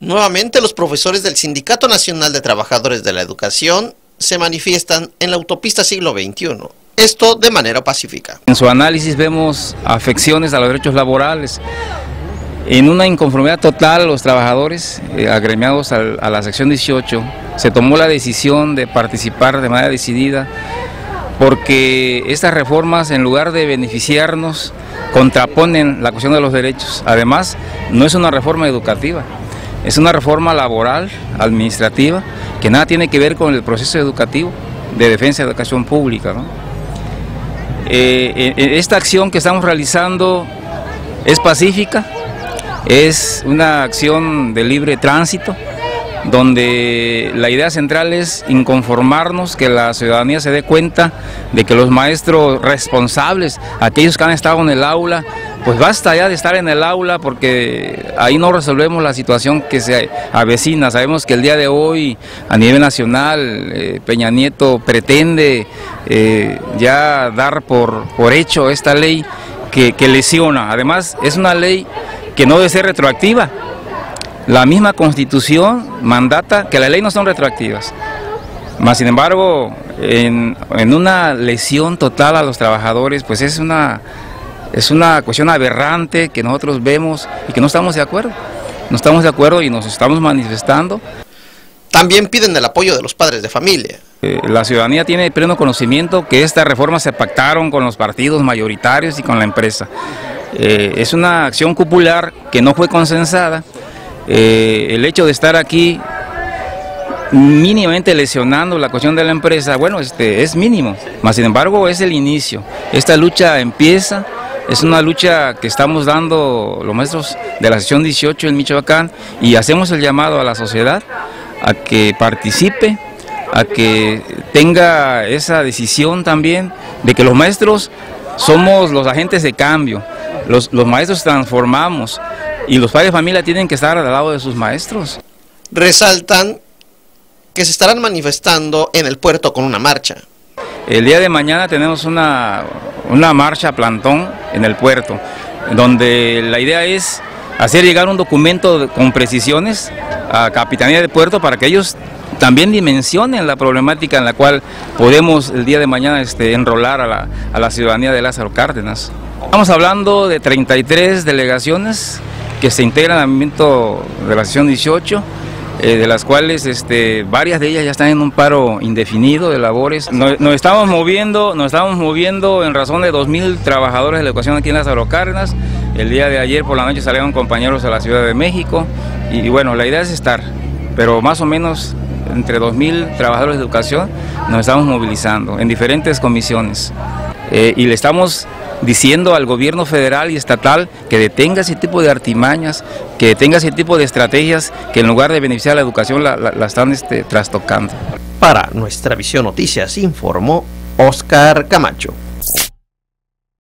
Nuevamente los profesores del Sindicato Nacional de Trabajadores de la Educación se manifiestan en la autopista siglo XXI, esto de manera pacífica. En su análisis vemos afecciones a los derechos laborales, en una inconformidad total los trabajadores eh, agremiados a la sección 18 se tomó la decisión de participar de manera decidida porque estas reformas en lugar de beneficiarnos contraponen la cuestión de los derechos. Además, no es una reforma educativa, es una reforma laboral, administrativa, que nada tiene que ver con el proceso educativo de defensa de educación pública. Eh, eh, esta acción que estamos realizando es pacífica, es una acción de libre tránsito, donde la idea central es inconformarnos, que la ciudadanía se dé cuenta de que los maestros responsables, aquellos que han estado en el aula, pues basta ya de estar en el aula porque ahí no resolvemos la situación que se avecina. Sabemos que el día de hoy a nivel nacional eh, Peña Nieto pretende eh, ya dar por, por hecho esta ley que, que lesiona. Además es una ley que no debe ser retroactiva. La misma constitución mandata que las leyes no son retroactivas. Más sin embargo, en, en una lesión total a los trabajadores, pues es una es una cuestión aberrante que nosotros vemos y que no estamos de acuerdo. No estamos de acuerdo y nos estamos manifestando. También piden el apoyo de los padres de familia. Eh, la ciudadanía tiene pleno conocimiento que estas reformas se pactaron con los partidos mayoritarios y con la empresa. Eh, es una acción popular que no fue consensada. Eh, el hecho de estar aquí mínimamente lesionando la cuestión de la empresa, bueno, este, es mínimo, más sin embargo es el inicio. Esta lucha empieza es una lucha que estamos dando los maestros de la sesión 18 en Michoacán y hacemos el llamado a la sociedad a que participe, a que tenga esa decisión también de que los maestros somos los agentes de cambio, los, los maestros transformamos y los padres de familia tienen que estar al lado de sus maestros. Resaltan que se estarán manifestando en el puerto con una marcha. El día de mañana tenemos una, una marcha plantón en el puerto, donde la idea es hacer llegar un documento con precisiones a Capitanía de Puerto para que ellos también dimensionen la problemática en la cual podemos el día de mañana este, enrolar a la, a la ciudadanía de Lázaro Cárdenas. Estamos hablando de 33 delegaciones que se integran al movimiento de la sesión 18, eh, de las cuales este, varias de ellas ya están en un paro indefinido de labores. Nos, estamos moviendo, nos estamos moviendo en razón de 2.000 trabajadores de la educación aquí en las Cárdenas. El día de ayer por la noche salieron compañeros a la Ciudad de México y, bueno, la idea es estar, pero más o menos entre 2.000 trabajadores de educación nos estamos movilizando en diferentes comisiones eh, y le estamos diciendo al gobierno federal y estatal que detenga ese tipo de artimañas, que detenga ese tipo de estrategias que en lugar de beneficiar a la educación la, están este, trastocando. Para nuestra visión noticias informó Oscar Camacho.